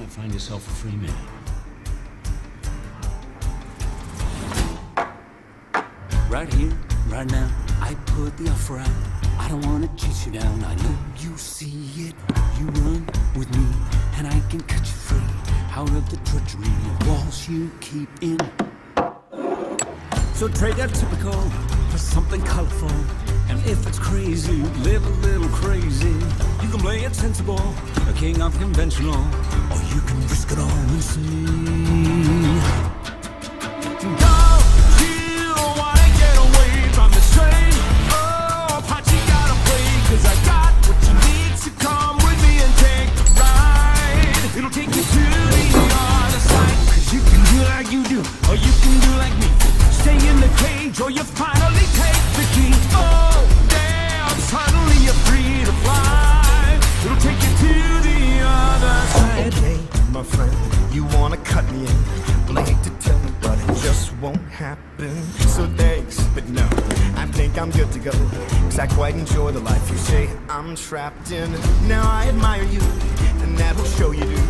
might find yourself a free man. Right here, right now, I put the offer out. I don't wanna chase you down. I know you see it. You run with me, and I can cut you free out of the drudgery of walls you keep in. So trade that typical for something colorful. And if it's crazy, live a little crazy. Play it sensible, a king of conventional, or you can risk it all and see. Don't you wanna get away from this train? Oh, gotta play, 'cause I got what you need, come with me and take the ride. It'll take you to the other side, 'cause you can do like you do, or you can do like me. Stay in the cage, or you finally take the key. Cut me in. Well, I hate to tell you, but it just won't happen. So thanks, but no, I think I'm good to go. Cause I quite enjoy the life you say I'm trapped in. Now I admire you, and that'll show you do.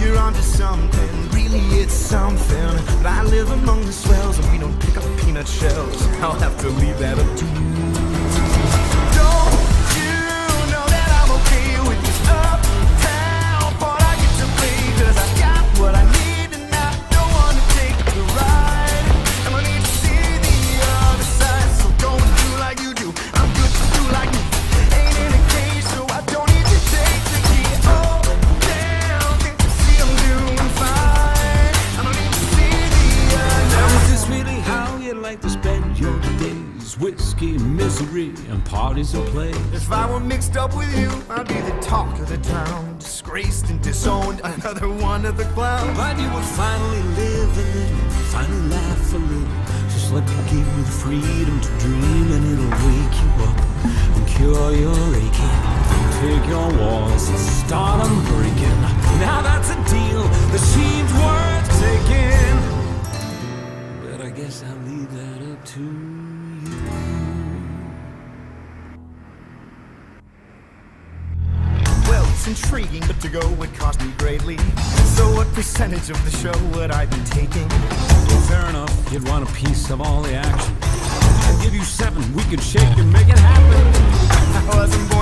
You're onto something, really it's something. But I live among the swells, and we don't pick up peanut shells. I'll have to leave that up to days? Whiskey, misery, and parties and play. If I were mixed up with you, I'd be the talk of the town. Disgraced and disowned, another one of the clowns. But you will finally live a little, finally laugh a little. Just let me give you the freedom to dream, and it'll wake you up and cure your aching. Take your walls and start them breaking. Now that's a deal that seems worth taking. But I guess I'll leave that up to it's intriguing, but to go would cost me greatly. So, what percentage of the show would I be taking? Fair enough, you'd want a piece of all the action. I'd give you seven, we could shake and make it happen. I wasn't born